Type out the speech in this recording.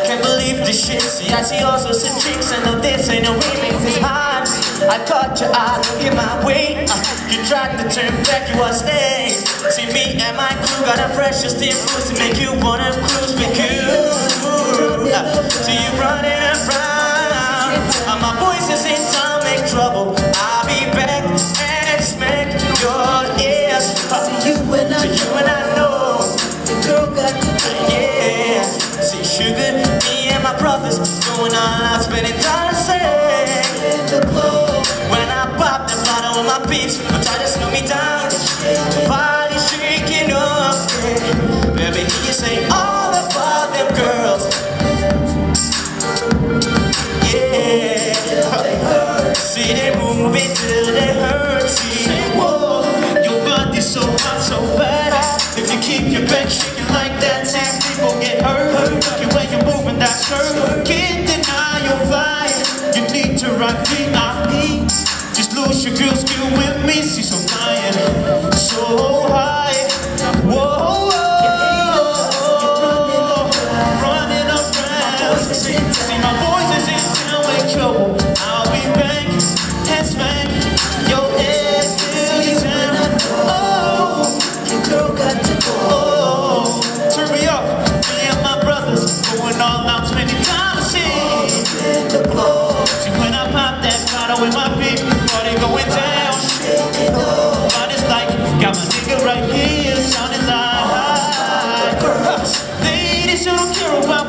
your shit. See, I see all sorts of tricks I know this ain't no remix, it's hard I caught your eye, look at my way. Uh, You tried to turn back, you was staying. See, me and my crew got a freshest influence To make you wanna cruise with you. Uh, See, you running around. Uh, My voice is in time, going all out spending time in the club. When I pop the bottle with my peeps, but try to slow me down. Body shaking up. Baby, you say all about them girls. Yeah, see they moving till they hurt. See, whoa, your body's so hot, so bad. If you keep your back shaking like that, see people get hurt. Look at when you're moving that skirt. Need to rock VIP. Just lose your girl skill with me. See, so. Whoa. don't care about